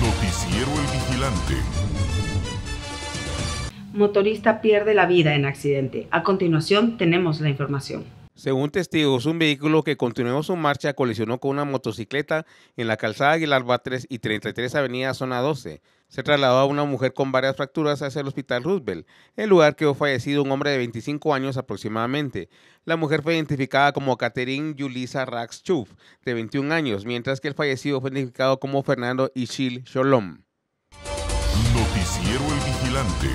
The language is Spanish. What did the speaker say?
Noticiero El Vigilante. Motorista pierde la vida en accidente. A continuación tenemos la información. Según testigos, un vehículo que continuó su marcha colisionó con una motocicleta en la calzada Aguilar Batres y 33 Avenida Zona 12. Se trasladó a una mujer con varias fracturas hacia el Hospital Roosevelt. El lugar quedó fallecido un hombre de 25 años aproximadamente. La mujer fue identificada como Catherine Yulisa Rax Chuf, de 21 años, mientras que el fallecido fue identificado como Fernando Ishil Sholom. Noticiero El Vigilante.